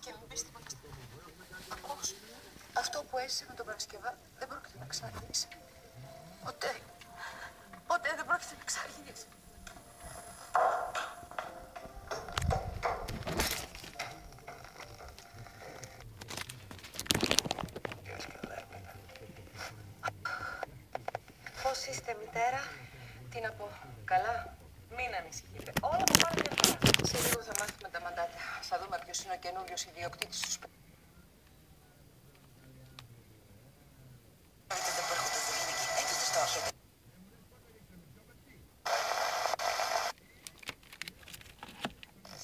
Και μην πεις τίποτα στην αυτό που έζησε με τον Παρασκευά δεν πρόκειται να ξαναγυρίσει. Ποτέ. Ποτέ δεν πρόκειται να ξαναγυρίσει. Πώς είστε μητέρα, τι να πω, καλά; Μην ανησυχείτε, όλα θα πάνε καλά. Σε λίγο θα μάθουμε τα μαντάτα, θα δούμε ποιος είναι ο καινούριος ιδιοκτήτης του σπίτου.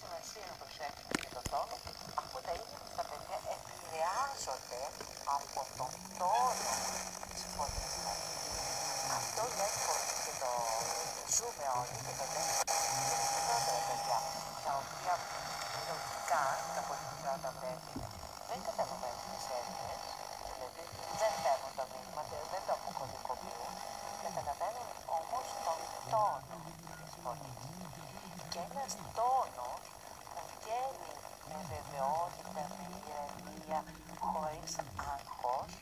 Σημασία να προσέχετε το τόνο, αφού τα ίδια τα παιδιά επηρεάζονται από το τόνο της φωνής μας. Αυτό δεν μπορεί και το ζούμε όλοι και το λέμε περισσότερα παιδιά, τα οποία λογικά τα πολύ μικρά τα βρέφη δεν καταλαβαίνουν τις έννοιες, δηλαδή δεν παίρνουν τα μήνυματα, δεν τα αποκωδικοποιούν, καταλαβαίνουν όμως τον τόνο της φωνής. Και ένας τόνος που βγαίνει με βεβαιότητα, με ηρεμία, χωρίς άγχος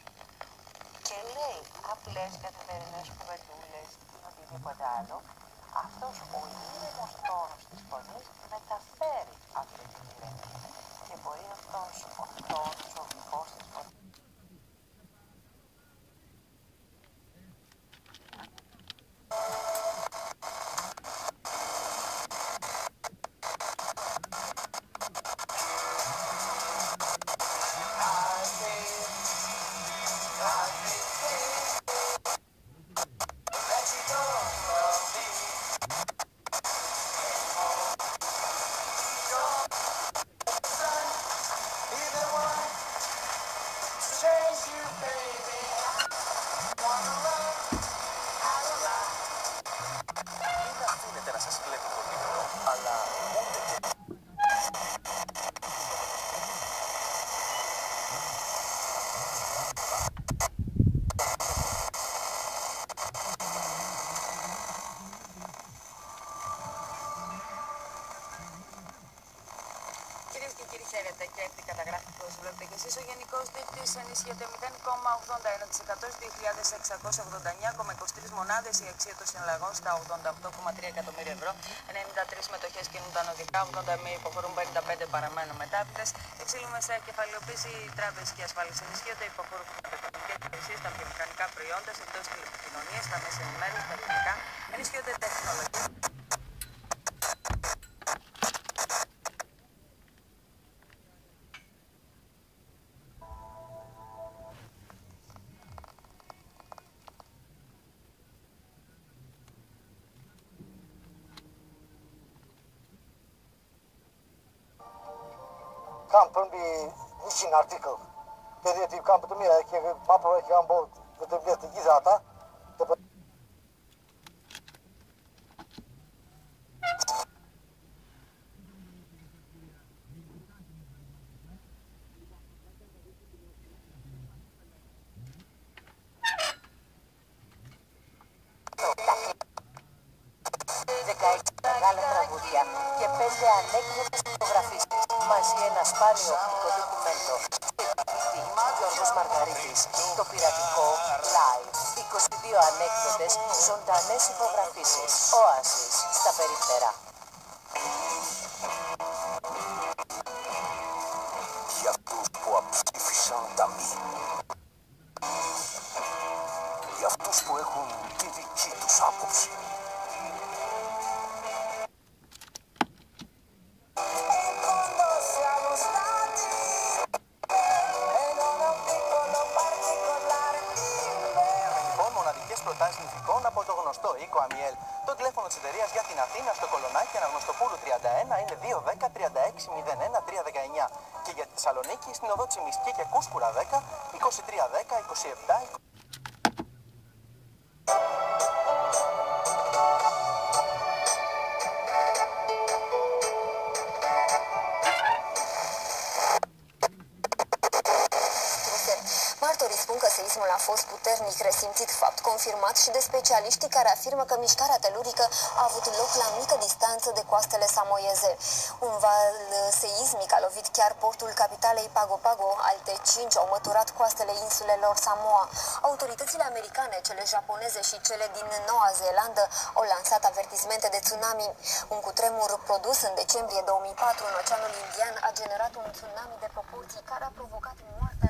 και λέει απλές καθημερινές κουβεντούλες, οτιδήποτε άλλο, Aos seus bois e και κύριοι, χαίρετε και έρθει καταγράφει όπω βλέπετε και εσείς. Ο γενικός δείκτης ενισχύεται 0,81% στι 2.689,23 μονάδες. Η αξία των συναλλαγών στα 88,3 εκατομμύρια ευρώ. 93 μετοχές κινούνταν οδικά, 80 μη υποχωρούν, 55 παραμένουν μετάπητες. Εξήλουμε σε κεφαλαιοποίηση τράπεζες και ασφάλιση ενισχύονται, υποχωρούν χρηματοοικονομικέ υπηρεσίε, τα βιομηχανικά προϊόντα, εκτό τηλεπικοινωνίας, τα μέσα ενημέρωσης, τα ελληνικά. Kampen blir niçin artikel. Dedi ti kampen to mira che papro che campo de bilet gizata. Δεκαέξι μεγάλα τραγούδια και πέντε ανέκδοτες φωτογραφίσεις μαζί ένα σπάνιο οπτικό ντοκουμέντο. Γιώργος Μαργαρίτης, το πειρατικό live. 22 ανέκδοτες, ζωντανές υπογραφίσεις. Όασης στα περίπτερα. για αυτούς που αψήφισαν τα μη. Προτάσει νηφικών από το γνωστό οίκο Αμιέλ. Το τηλέφωνο της εταιρείας για την Αθήνα στο Κολονάκι Αναγνωστοπούλου 31 είναι 210 36 01 319. Και για τη Θεσσαλονίκη στην οδό Τσιμισκή και Κούσκουρα 10 23 10 27 a fost puternic resimțit, fapt confirmat și de specialiștii care afirmă că mișcarea telurică a avut loc la mică distanță de coastele samoieze. Un val seismic a lovit chiar portul capitalei Pago Pago, alte cinci au măturat coastele insulelor Samoa. Autoritățile americane, cele japoneze și cele din Noua Zeelandă au lansat avertismente de tsunami. Un cutremur produs în decembrie 2004 în Oceanul Indian a generat un tsunami de proporții care a provocat moarte